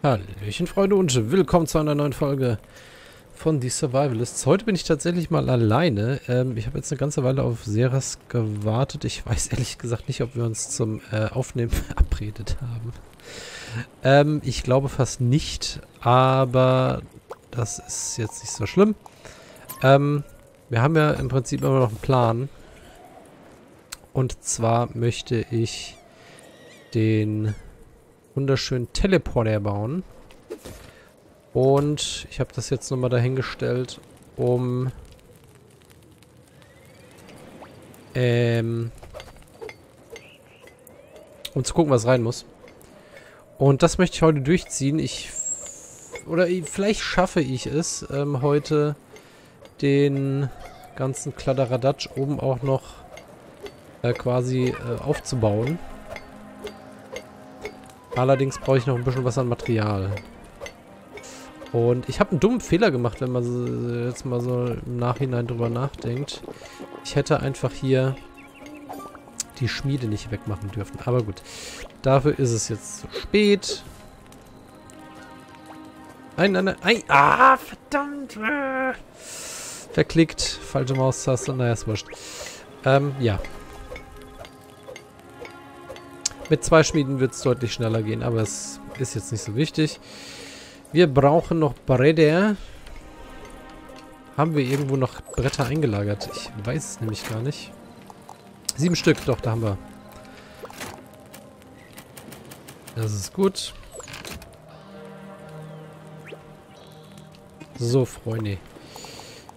Hallöchen Freunde und willkommen zu einer neuen Folge von The Survivalists. Heute bin ich tatsächlich mal alleine. Ähm, ich habe jetzt eine ganze Weile auf Seras gewartet. Ich weiß ehrlich gesagt nicht, ob wir uns zum äh, Aufnehmen verabredet haben. Ähm, ich glaube fast nicht, aber das ist jetzt nicht so schlimm. Ähm, wir haben ja im Prinzip immer noch einen Plan. Und zwar möchte ich den wunderschönen Teleporter bauen. Und ich habe das jetzt nochmal dahingestellt, um ähm, um zu gucken, was rein muss. Und das möchte ich heute durchziehen. Ich oder vielleicht schaffe ich es ähm, heute den ganzen Kladderadatsch oben auch noch äh, quasi äh, aufzubauen. Allerdings brauche ich noch ein bisschen was an Material. Und ich habe einen dummen Fehler gemacht, wenn man jetzt mal so im Nachhinein drüber nachdenkt. Ich hätte einfach hier die Schmiede nicht wegmachen dürfen. Aber gut, dafür ist es jetzt zu spät. Nein, nein, nein. Ah, verdammt. Verklickt. Falsche Maustaste. Naja, ist wurscht. Ähm, ja. Mit zwei Schmieden wird es deutlich schneller gehen, aber es ist jetzt nicht so wichtig. Wir brauchen noch Bretter. Haben wir irgendwo noch Bretter eingelagert? Ich weiß es nämlich gar nicht. Sieben Stück, doch, da haben wir. Das ist gut. So, Freunde.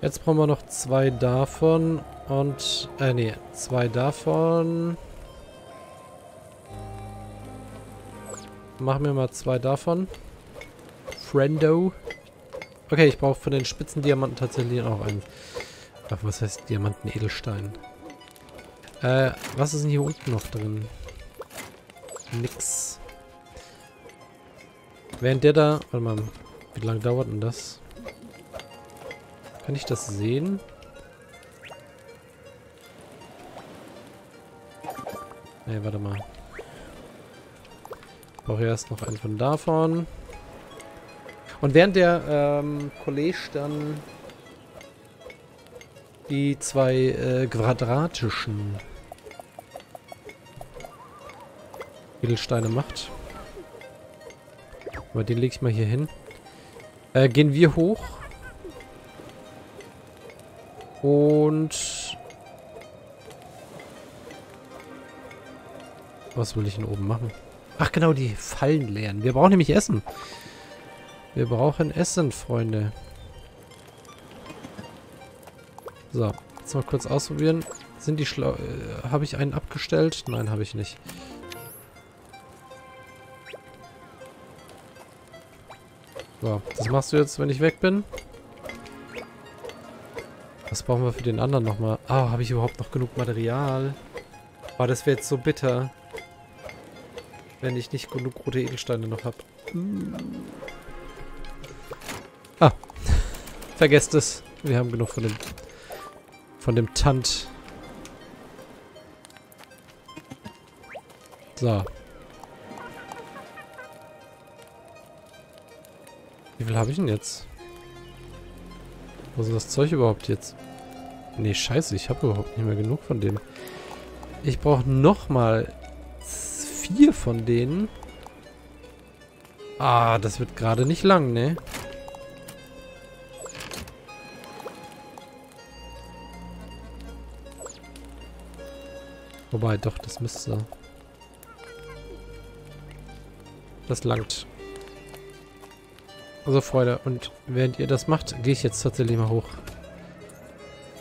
Jetzt brauchen wir noch zwei davon und, äh, nee, zwei davon. Machen wir mal zwei davon. Friendo. Okay, ich brauche von den spitzen Diamanten tatsächlich auch einen. Ach, was heißt Diamanten? Edelstein. Äh, was ist denn hier unten noch drin? Nix. Während der da... Warte mal, wie lange dauert denn das? Kann ich das sehen? Ne, warte mal. Ich brauche erst noch einen von davon. Und während der ähm, College dann die zwei äh, quadratischen Edelsteine macht. Aber den lege ich mal hier hin. Äh, gehen wir hoch. Und... Was will ich denn oben machen? Ach genau, die Fallen leeren. Wir brauchen nämlich Essen. Wir brauchen Essen, Freunde. So, jetzt mal kurz ausprobieren. Sind die schlau... Äh, habe ich einen abgestellt? Nein, habe ich nicht. So, das machst du jetzt, wenn ich weg bin. Was brauchen wir für den anderen nochmal? Ah, habe ich überhaupt noch genug Material? Oh, das wäre jetzt so bitter. Wenn ich nicht genug rote Edelsteine noch habe. Ah. Vergesst es. Wir haben genug von dem von dem Tant. So. Wie viel habe ich denn jetzt? Wo ist das Zeug überhaupt jetzt? Nee, scheiße, ich habe überhaupt nicht mehr genug von dem. Ich brauche nochmal vier von denen. Ah, das wird gerade nicht lang, ne? Wobei, doch, das müsste... Das langt. Also Freunde, und während ihr das macht, gehe ich jetzt tatsächlich mal hoch.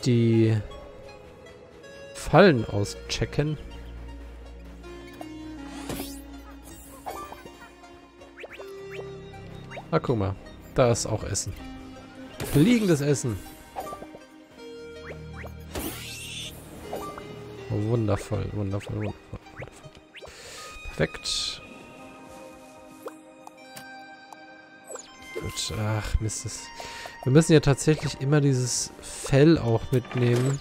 Die Fallen auschecken. Ah, guck mal. Da ist auch Essen. Fliegendes Essen. Wundervoll, wundervoll, wundervoll, wundervoll. Perfekt. Gut, ach Mist. Das Wir müssen ja tatsächlich immer dieses Fell auch mitnehmen.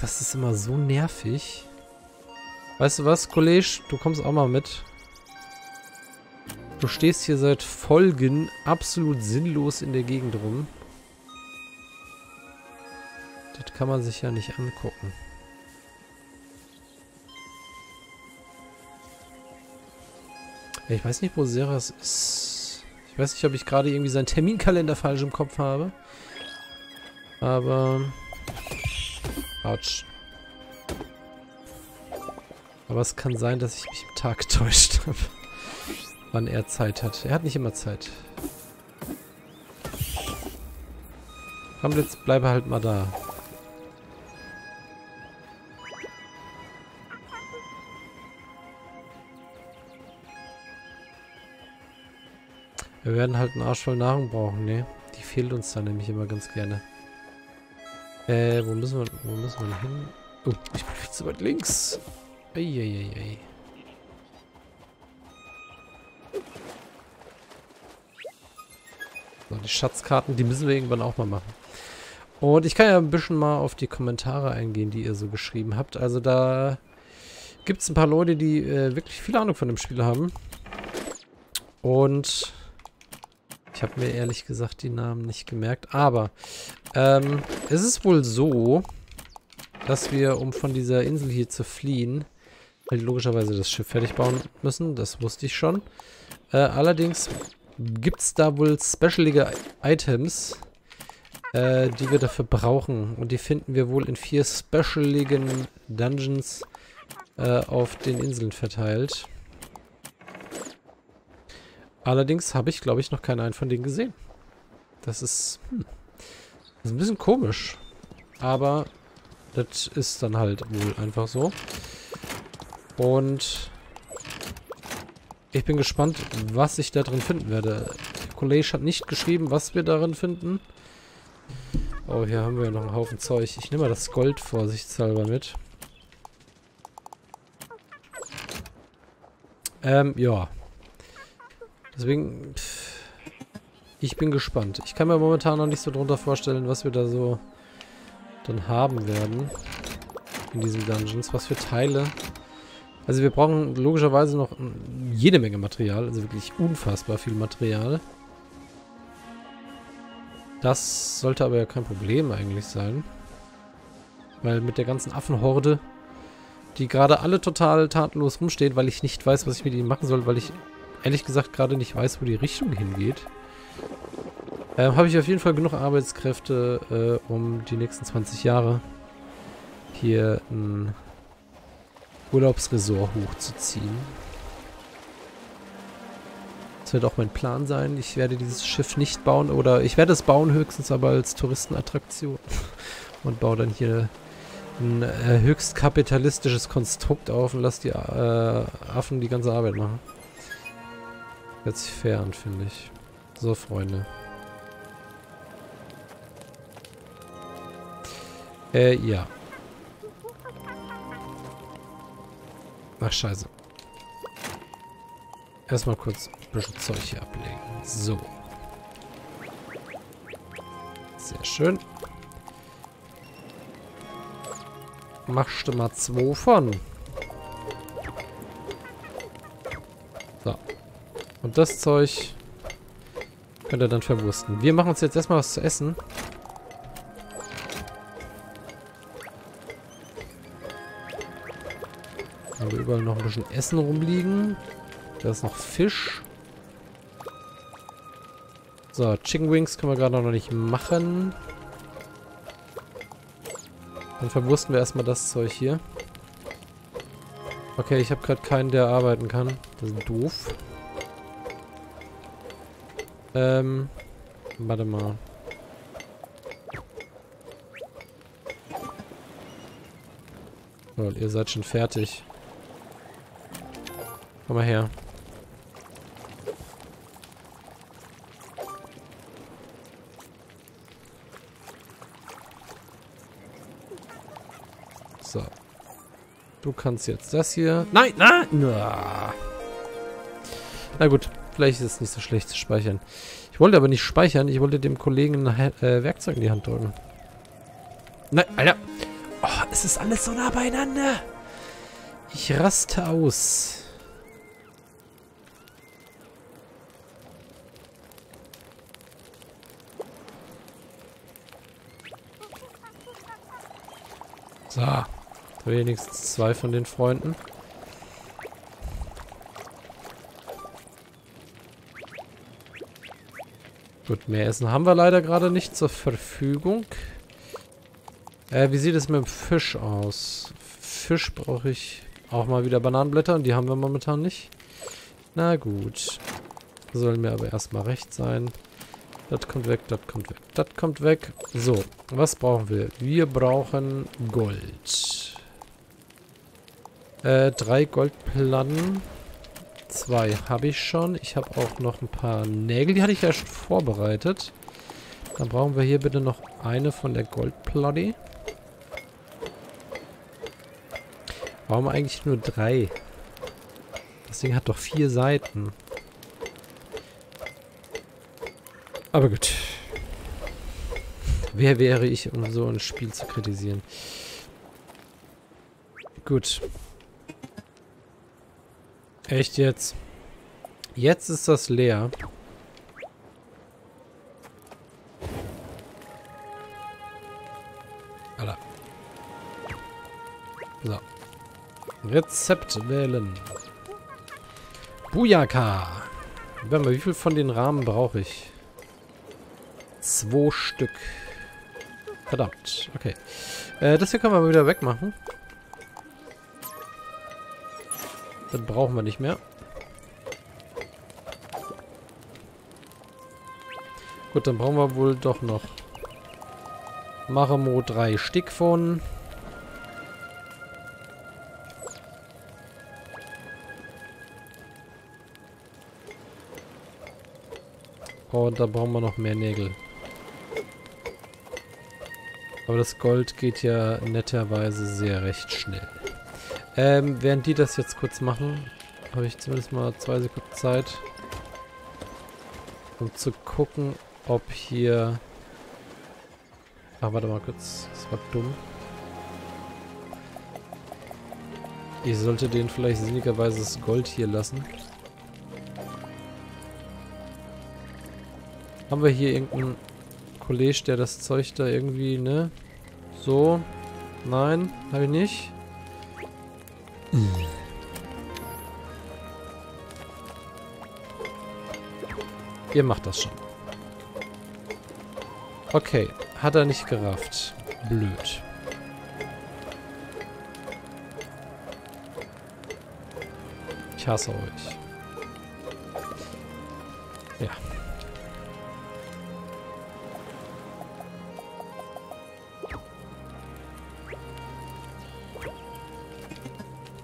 Das ist immer so nervig. Weißt du was, Kollege? Du kommst auch mal mit. Du stehst hier seit Folgen absolut sinnlos in der Gegend rum. Das kann man sich ja nicht angucken. Ich weiß nicht, wo Seras ist. Ich weiß nicht, ob ich gerade irgendwie seinen Terminkalender falsch im Kopf habe. Aber... Autsch. Aber es kann sein, dass ich mich im Tag getäuscht habe. Wann er Zeit hat. Er hat nicht immer Zeit. Komm, jetzt bleibe halt mal da. Wir werden halt einen Arsch voll Nahrung brauchen, ne? Die fehlt uns dann nämlich immer ganz gerne. Äh, wo müssen wir, wo müssen wir hin? Oh, ich bin viel zu weit links. Eieiei. So, die Schatzkarten, die müssen wir irgendwann auch mal machen. Und ich kann ja ein bisschen mal auf die Kommentare eingehen, die ihr so geschrieben habt. Also da gibt es ein paar Leute, die äh, wirklich viel Ahnung von dem Spiel haben. Und ich habe mir ehrlich gesagt die Namen nicht gemerkt. Aber ähm, es ist wohl so, dass wir, um von dieser Insel hier zu fliehen, logischerweise das Schiff fertig bauen müssen. Das wusste ich schon. Äh, allerdings gibt es da wohl specialige Items, äh, die wir dafür brauchen. Und die finden wir wohl in vier specialigen Dungeons äh, auf den Inseln verteilt. Allerdings habe ich, glaube ich, noch keinen einen von denen gesehen. Das ist, hm, das ist ein bisschen komisch. Aber das ist dann halt wohl einfach so. Und ich bin gespannt, was ich da drin finden werde. Der College hat nicht geschrieben, was wir darin finden. Oh, hier haben wir noch einen Haufen Zeug. Ich nehme mal das Gold vorsichtshalber mit. Ähm, ja. Deswegen, pff, ich bin gespannt. Ich kann mir momentan noch nicht so drunter vorstellen, was wir da so dann haben werden in diesen Dungeons. Was für Teile. Also wir brauchen logischerweise noch jede Menge Material. Also wirklich unfassbar viel Material. Das sollte aber ja kein Problem eigentlich sein. Weil mit der ganzen Affenhorde, die gerade alle total tatenlos rumsteht, weil ich nicht weiß, was ich mit ihnen machen soll, weil ich ehrlich gesagt gerade nicht weiß, wo die Richtung hingeht. Ähm, Habe ich auf jeden Fall genug Arbeitskräfte, äh, um die nächsten 20 Jahre hier ein Urlaubsresort hochzuziehen. Das wird auch mein Plan sein. Ich werde dieses Schiff nicht bauen oder ich werde es bauen höchstens aber als Touristenattraktion und baue dann hier ein äh, höchst kapitalistisches Konstrukt auf und lasse die äh, Affen die ganze Arbeit machen. Hört sich fair an, finde ich. So, Freunde. Äh, ja. Ach, scheiße. Erstmal kurz ein bisschen Zeug hier ablegen. So. Sehr schön. Machst du mal zwei von. Und das Zeug könnt ihr dann verwursten. Wir machen uns jetzt erstmal was zu essen. Überall noch ein bisschen Essen rumliegen. Da ist noch Fisch. So, Chicken Wings können wir gerade noch nicht machen. Dann verwursten wir erstmal das Zeug hier. Okay, ich habe gerade keinen, der arbeiten kann. Das ist doof. Ähm, warte mal. Ihr seid schon fertig. Komm mal her. So. Du kannst jetzt das hier... Nein, nein! Na gut. Vielleicht ist es nicht so schlecht zu speichern. Ich wollte aber nicht speichern. Ich wollte dem Kollegen ein äh, Werkzeug in die Hand drücken. Nein, Alter. Oh, es ist alles so nah beieinander. Ich raste aus. So. Wenigstens zwei von den Freunden. Gut, mehr Essen haben wir leider gerade nicht zur Verfügung. Äh, wie sieht es mit dem Fisch aus? Fisch brauche ich auch mal wieder Bananenblätter und die haben wir momentan nicht. Na gut. Sollen mir aber erstmal recht sein. Das kommt weg, das kommt weg, das kommt weg. So, was brauchen wir? Wir brauchen Gold. Äh, drei Goldplatten. Zwei habe ich schon. Ich habe auch noch ein paar Nägel. Die hatte ich ja schon vorbereitet. Dann brauchen wir hier bitte noch eine von der Goldplatte. Warum eigentlich nur drei? Das Ding hat doch vier Seiten. Aber gut. Wer wäre ich, um so ein Spiel zu kritisieren? Gut. Echt jetzt? Jetzt ist das leer. Alter. So. Rezept wählen. Mal, wie viel von den Rahmen brauche ich? Zwei Stück. Verdammt. Okay. Äh, das hier können wir mal wieder wegmachen. Das brauchen wir nicht mehr. Gut, dann brauchen wir wohl doch noch Maramo drei Stück von. Und da brauchen wir noch mehr Nägel. Aber das Gold geht ja netterweise sehr recht schnell. Ähm, während die das jetzt kurz machen, habe ich zumindest mal zwei Sekunden Zeit, um zu gucken, ob hier... Ach, warte mal kurz. Das war dumm. Ich sollte den vielleicht sinnigerweise das Gold hier lassen. Haben wir hier irgendeinen Kollege, der das Zeug da irgendwie, ne? So. Nein, habe ich nicht. Ihr macht das schon. Okay, hat er nicht gerafft. Blöd. Ich hasse euch. Ja.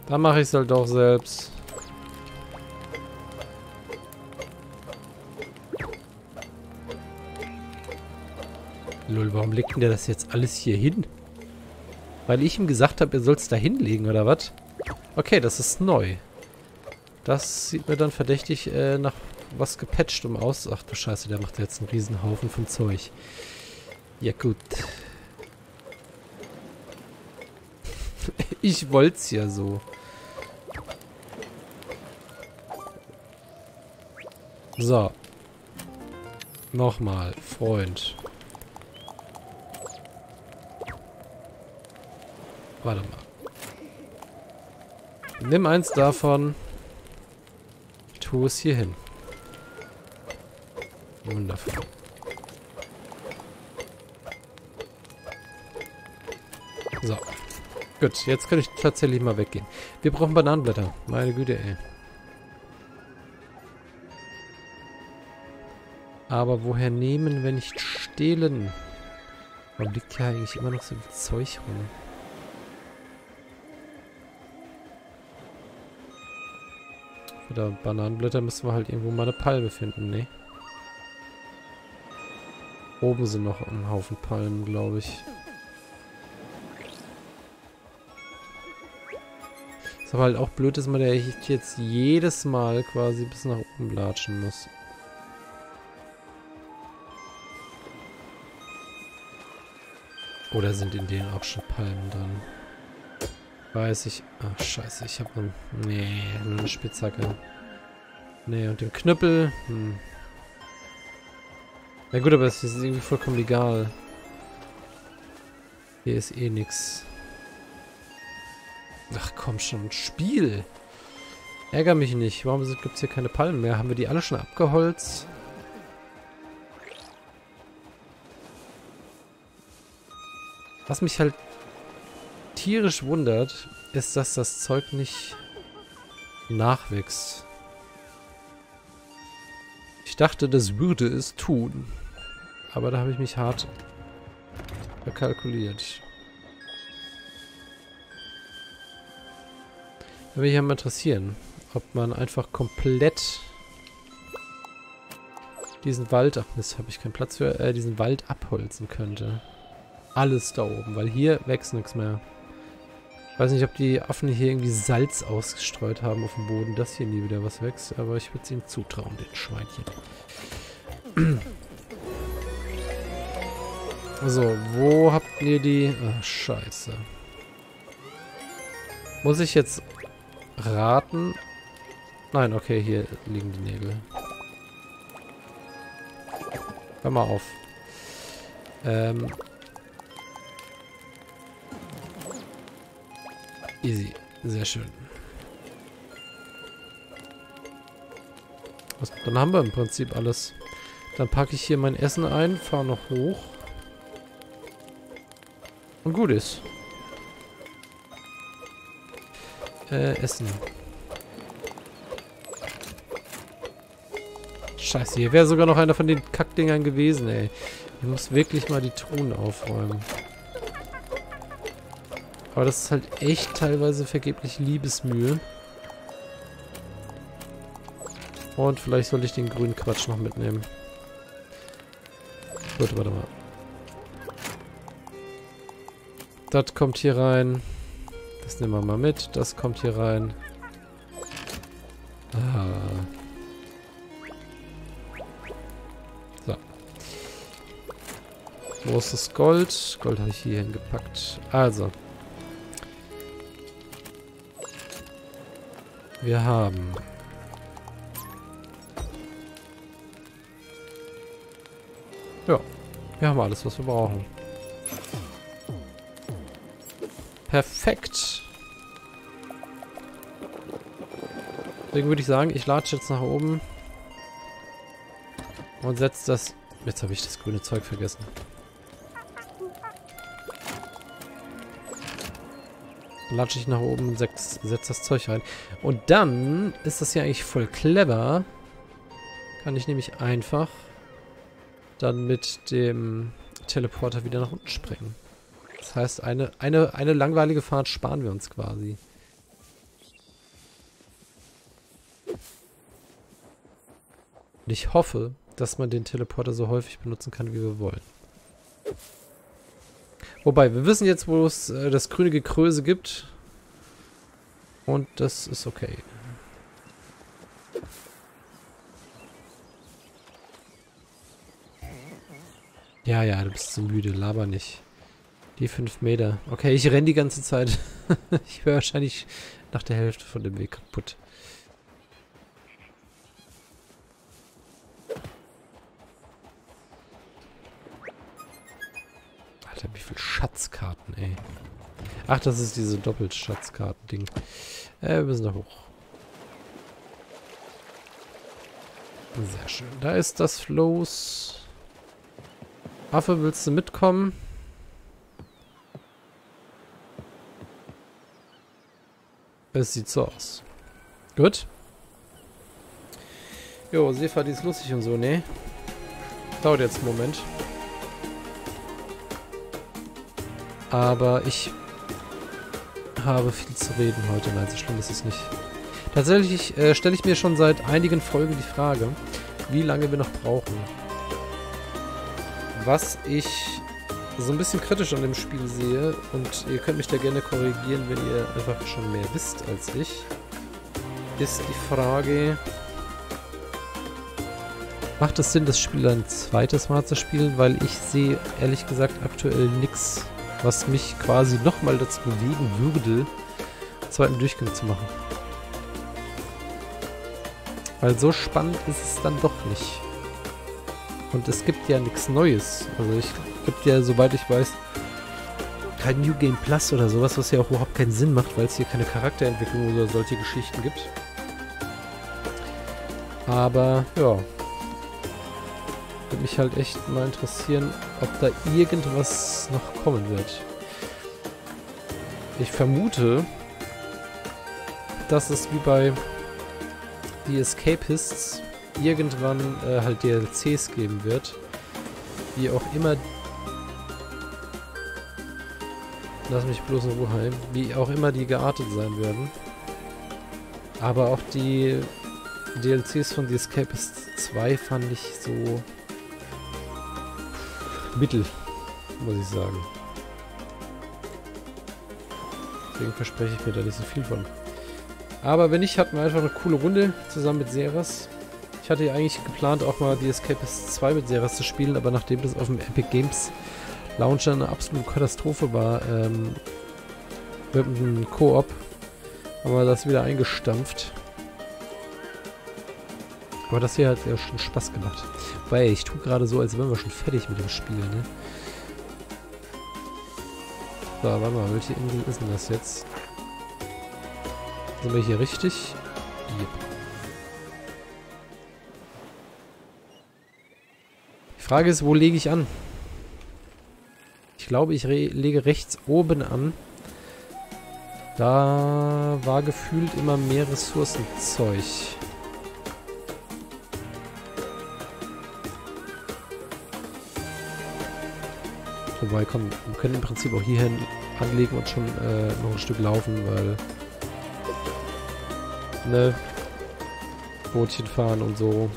Dann mache ich es halt doch selbst. Lul, warum legt denn der das jetzt alles hier hin? Weil ich ihm gesagt habe, er soll es da hinlegen, oder was? Okay, das ist neu. Das sieht mir dann verdächtig äh, nach was gepatchtem aus. Ach du Scheiße, der macht jetzt einen riesen Haufen von Zeug. Ja gut. ich wollte es ja so. So. Nochmal, Freund. Warte mal. Nimm eins davon. Tu es hier hin. Wundervoll. So. Gut, jetzt kann ich tatsächlich mal weggehen. Wir brauchen Bananenblätter. Meine Güte, ey. Aber woher nehmen, wenn nicht stehlen? Warum liegt hier eigentlich immer noch so viel Zeug rum? Oder Bananenblätter müssen wir halt irgendwo mal eine Palme finden, ne? Oben sind noch ein Haufen Palmen, glaube ich. Ist aber halt auch blöd, dass man ja jetzt jedes Mal quasi bis nach oben latschen muss. Oder sind in denen auch schon Palmen drin? Weiß ich. Ach, scheiße. Ich habe einen... Nee, nur eine Spitzhacke. Nee, und den Knüppel. Hm. Na gut, aber es ist irgendwie vollkommen egal. Hier ist eh nix. Ach komm schon, Spiel. Ärger mich nicht. Warum gibt es hier keine Palmen mehr? Haben wir die alle schon abgeholzt? Was mich halt tierisch wundert, ist, dass das Zeug nicht nachwächst. Ich dachte, das würde es tun. Aber da habe ich mich hart verkalkuliert. Würde mich ja mal interessieren, ob man einfach komplett diesen Wald, ach Mist, habe ich keinen Platz für, äh, diesen Wald abholzen könnte. Alles da oben, weil hier wächst nichts mehr. Ich weiß nicht, ob die Affen hier irgendwie Salz ausgestreut haben auf dem Boden, dass hier nie wieder was wächst, aber ich würde es ihnen zutrauen, den Schweinchen. So, wo habt ihr die... Ach, scheiße. Muss ich jetzt raten? Nein, okay, hier liegen die Nägel. Hör mal auf. Ähm. Easy. Sehr schön. Was, dann haben wir im Prinzip alles. Dann packe ich hier mein Essen ein, fahre noch hoch. Und gut ist. Äh, Essen. Scheiße, hier wäre sogar noch einer von den Kackdingern gewesen, ey. Ich muss wirklich mal die Truhen aufräumen. Aber das ist halt echt teilweise vergeblich Liebesmühe. Und vielleicht sollte ich den grünen Quatsch noch mitnehmen. Gut, warte mal. Das kommt hier rein. Das nehmen wir mal mit. Das kommt hier rein. Ah. So. Das Gold? Gold habe ich hier hingepackt. Also. Wir haben... Ja. Wir haben alles, was wir brauchen. Perfekt. Deswegen würde ich sagen, ich latsche jetzt nach oben. Und setze das... Jetzt habe ich das grüne Zeug vergessen. Latsche ich nach oben und setze das Zeug rein. Und dann ist das ja eigentlich voll clever. Kann ich nämlich einfach dann mit dem Teleporter wieder nach unten springen. Das heißt, eine, eine, eine langweilige Fahrt sparen wir uns quasi. Und ich hoffe, dass man den Teleporter so häufig benutzen kann, wie wir wollen. Wobei, wir wissen jetzt, wo es äh, das grüne Gekröse gibt. Und das ist okay. Ja, ja, du bist so müde, laber nicht. Die fünf Meter. Okay, ich renne die ganze Zeit. ich wäre wahrscheinlich nach der Hälfte von dem Weg kaputt. Alter, wie viel Schatzkarten, ey. Ach, das ist diese Doppelschatzkarten-Ding. Äh, wir müssen da hoch. Sehr schön. Da ist das Floß. Affe, willst du mitkommen? Es sieht so aus. Gut. Jo, Seefahrt ist lustig und so, ne? Dauert jetzt einen Moment. Aber ich habe viel zu reden heute. Nein, so schlimm ist es nicht. Tatsächlich äh, stelle ich mir schon seit einigen Folgen die Frage, wie lange wir noch brauchen. Was ich so ein bisschen kritisch an dem Spiel sehe, und ihr könnt mich da gerne korrigieren, wenn ihr einfach schon mehr wisst als ich, ist die Frage, macht es Sinn, das Spiel ein zweites Mal zu spielen, weil ich sehe ehrlich gesagt aktuell nichts, was mich quasi nochmal dazu bewegen würde, einen zweiten Durchgang zu machen. Weil so spannend ist es dann doch nicht. Und es gibt ja nichts Neues. Also ich gibt ja, soweit ich weiß, kein New Game Plus oder sowas, was ja auch überhaupt keinen Sinn macht, weil es hier keine Charakterentwicklung oder solche Geschichten gibt. Aber, ja. Würde mich halt echt mal interessieren, ob da irgendwas noch kommen wird. Ich vermute, dass es wie bei The Escapists irgendwann äh, halt DLCs geben wird. Wie auch immer Lass mich bloß in Ruhe heim. Wie auch immer die geartet sein werden. Aber auch die DLCs von The Escapist 2 fand ich so mittel, muss ich sagen. Deswegen verspreche ich mir da nicht so viel von. Aber wenn nicht, hatten wir einfach eine coole Runde zusammen mit Seras. Ich hatte ja eigentlich geplant, auch mal The Escapist 2 mit Seras zu spielen, aber nachdem das auf dem Epic Games Launcher eine absolute Katastrophe war, ähm, mit einem Koop, haben wir das wieder eingestampft. Aber das hier hat ja schon Spaß gemacht. Weil ich tue gerade so, als wären wir schon fertig mit dem Spiel, ne? So, warte mal, welche Insel ist denn das jetzt? Sind wir hier richtig? Yep. Die Frage ist, wo lege ich an? Ich glaube, ich re lege rechts oben an. Da war gefühlt immer mehr Ressourcenzeug. Wobei, komm, wir können im Prinzip auch hierhin anlegen und schon äh, noch ein Stück laufen, weil... Ne? Bootchen fahren und so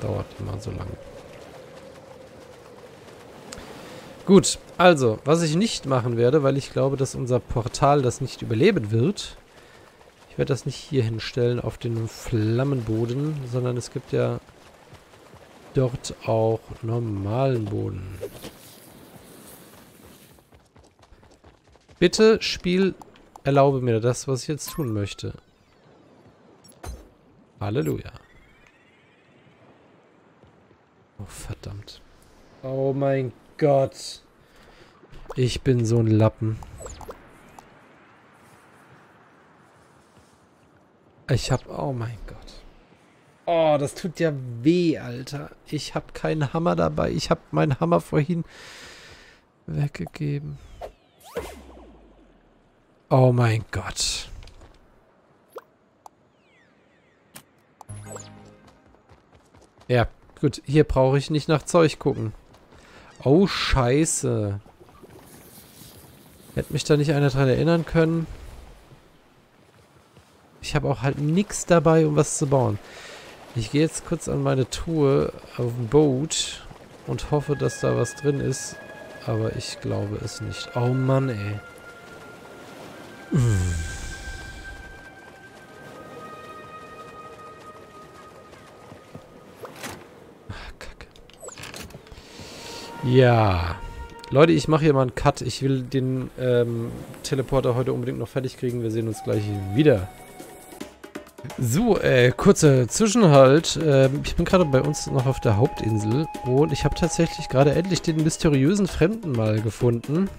dauert immer so lange. Gut, also, was ich nicht machen werde, weil ich glaube, dass unser Portal das nicht überleben wird. Ich werde das nicht hier hinstellen auf den Flammenboden, sondern es gibt ja dort auch normalen Boden. Bitte, Spiel, erlaube mir das, was ich jetzt tun möchte. Halleluja. Oh, verdammt. Oh mein Gott. Ich bin so ein Lappen. Ich hab... Oh mein Gott. Oh, das tut ja weh, Alter. Ich hab keinen Hammer dabei. Ich hab meinen Hammer vorhin weggegeben. Oh mein Gott. Ja, gut. Hier brauche ich nicht nach Zeug gucken. Oh, scheiße. Hätte mich da nicht einer dran erinnern können. Ich habe auch halt nichts dabei, um was zu bauen. Ich gehe jetzt kurz an meine Tour auf dem Boot und hoffe, dass da was drin ist. Aber ich glaube es nicht. Oh Mann, ey. Mmh. Ja. Leute, ich mache hier mal einen Cut. Ich will den ähm, Teleporter heute unbedingt noch fertig kriegen. Wir sehen uns gleich wieder. So, äh, kurzer Zwischenhalt. Äh, ich bin gerade bei uns noch auf der Hauptinsel und ich habe tatsächlich gerade endlich den mysteriösen Fremden mal gefunden.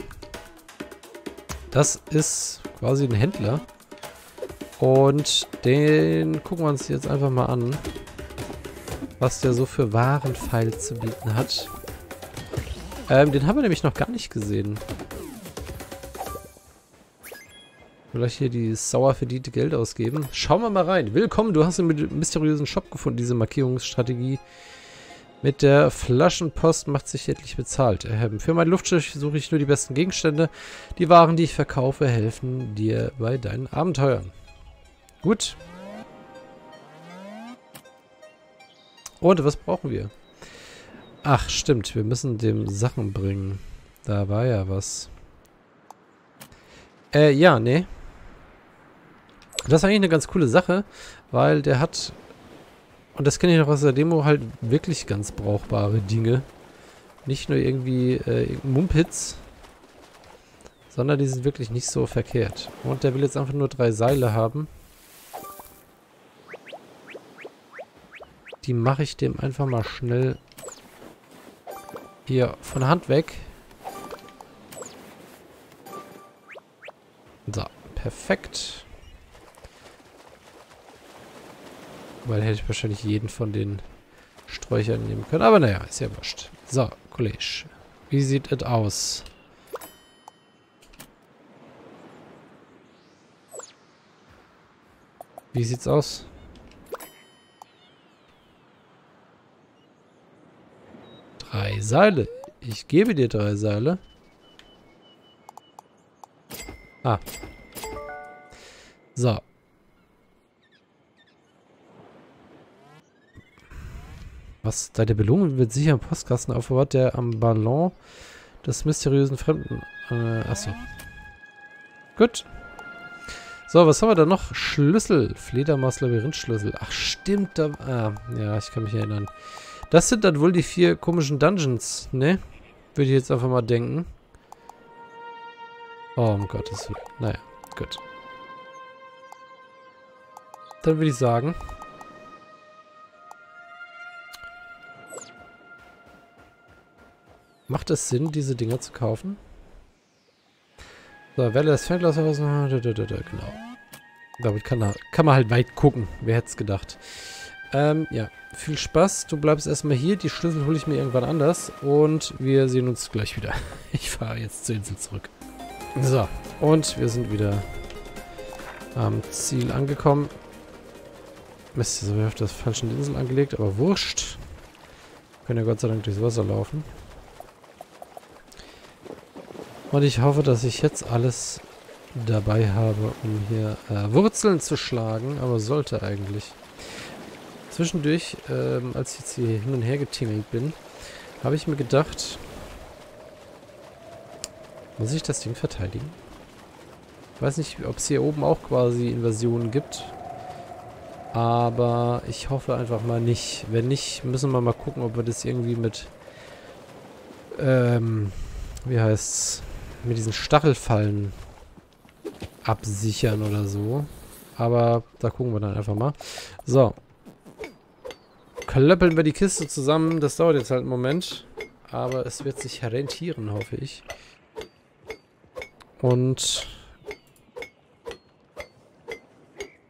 Das ist quasi ein Händler. Und den gucken wir uns jetzt einfach mal an, was der so für Warenpfeil zu bieten hat. Ähm, den haben wir nämlich noch gar nicht gesehen. Vielleicht hier die sauer verdiente Geld ausgeben. Schauen wir mal rein. Willkommen, du hast einen mysteriösen Shop gefunden, diese Markierungsstrategie. Mit der Flaschenpost macht sich endlich bezahlt. Erheben. Für mein Luftschiff suche ich nur die besten Gegenstände. Die Waren, die ich verkaufe, helfen dir bei deinen Abenteuern. Gut. Und was brauchen wir? Ach, stimmt. Wir müssen dem Sachen bringen. Da war ja was. Äh, ja, nee. Das ist eigentlich eine ganz coole Sache, weil der hat, und das kenne ich noch aus der Demo, halt wirklich ganz brauchbare Dinge. Nicht nur irgendwie äh, Mumpitz, sondern die sind wirklich nicht so verkehrt. Und der will jetzt einfach nur drei Seile haben. Die mache ich dem einfach mal schnell hier von Hand weg. Perfekt. Weil hätte ich wahrscheinlich jeden von den Sträuchern nehmen können. Aber naja, ist ja wurscht. So, Kollege. Wie sieht es aus? Wie sieht's aus? Drei Seile. Ich gebe dir drei Seile. Ah. So. Was? Deine Belohnung wird sicher im Postkasten aufbewahrt, der am Ballon des mysteriösen Fremden... Äh, achso. Gut. So, was haben wir da noch? Schlüssel. Fledermaus-Labyrinth-Schlüssel. Ach, stimmt. Da, ah, ja, ich kann mich erinnern. Das sind dann wohl die vier komischen Dungeons, ne? Würde ich jetzt einfach mal denken. Oh, um Gottes Willen. Naja, gut. Dann würde ich sagen... Macht es Sinn, diese Dinger zu kaufen? So, wähle das Fernglas aus. Genau. Damit kann, kann man halt weit gucken. Wer hätte es gedacht. Ähm, ja. Viel Spaß. Du bleibst erstmal hier. Die Schlüssel hole ich mir irgendwann anders. Und wir sehen uns gleich wieder. Ich fahre jetzt zur Insel zurück. So. Und wir sind wieder am Ziel angekommen. Mist, jetzt habe ich auf der falschen Insel angelegt. Aber wurscht. Wir können ja Gott sei Dank durchs Wasser laufen. Und ich hoffe, dass ich jetzt alles dabei habe, um hier äh, Wurzeln zu schlagen. Aber sollte eigentlich. Zwischendurch, ähm, als ich jetzt hier hin und her getingelt bin, habe ich mir gedacht, muss ich das Ding verteidigen? Ich weiß nicht, ob es hier oben auch quasi Invasionen gibt. Aber ich hoffe einfach mal nicht. Wenn nicht, müssen wir mal gucken, ob wir das irgendwie mit, ähm, wie heißt's, mit diesen Stachelfallen absichern oder so. Aber da gucken wir dann einfach mal. So. Klöppeln wir die Kiste zusammen. Das dauert jetzt halt einen Moment. Aber es wird sich rentieren, hoffe ich. Und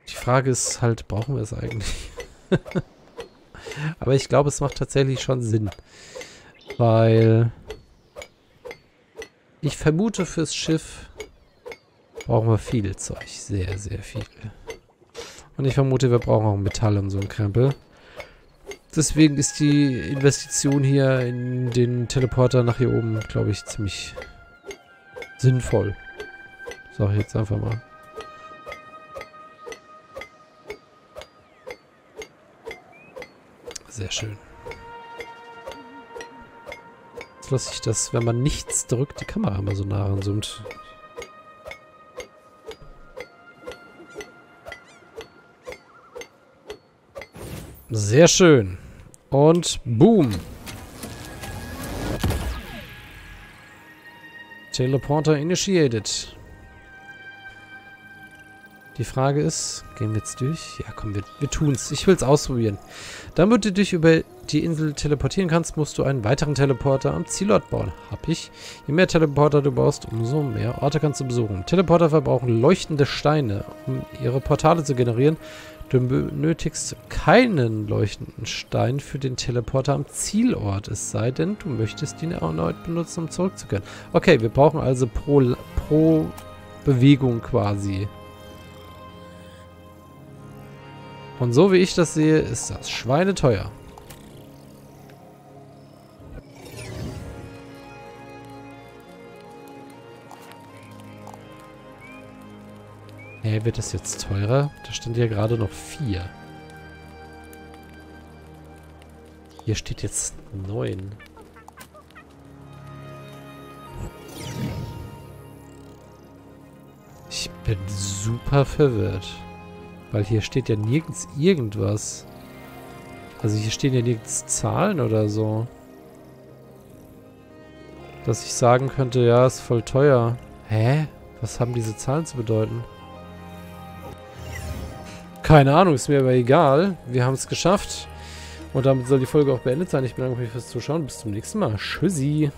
die Frage ist halt, brauchen wir es eigentlich? Aber ich glaube, es macht tatsächlich schon Sinn. Weil ich vermute, fürs Schiff brauchen wir viel Zeug. Sehr, sehr viel. Und ich vermute, wir brauchen auch Metall und so ein Krempel. Deswegen ist die Investition hier in den Teleporter nach hier oben, glaube ich, ziemlich sinnvoll. Sag ich jetzt einfach mal. Sehr schön. Jetzt lasse ich das, wenn man nichts drückt, die Kamera immer so nah ranzoomt. Sehr schön. Und boom. Teleporter initiated. Die Frage ist, gehen wir jetzt durch? Ja, komm, wir, wir tun's. Ich will's ausprobieren. Damit du dich über die Insel teleportieren kannst, musst du einen weiteren Teleporter am Zielort bauen. Hab ich. Je mehr Teleporter du baust, umso mehr Orte kannst du besuchen. Teleporter verbrauchen leuchtende Steine, um ihre Portale zu generieren. Du benötigst keinen leuchtenden Stein für den Teleporter am Zielort, es sei denn, du möchtest ihn erneut benutzen, um zurückzukehren. Okay, wir brauchen also pro, pro Bewegung quasi Und so wie ich das sehe, ist das schweineteuer. Hä, wird das jetzt teurer? Da stand ja gerade noch 4. Hier steht jetzt 9. Ich bin super verwirrt. Weil hier steht ja nirgends irgendwas. Also hier stehen ja nirgends Zahlen oder so. Dass ich sagen könnte, ja, ist voll teuer. Hä? Was haben diese Zahlen zu bedeuten? Keine Ahnung, ist mir aber egal. Wir haben es geschafft. Und damit soll die Folge auch beendet sein. Ich bedanke mich fürs Zuschauen. Bis zum nächsten Mal. Tschüssi.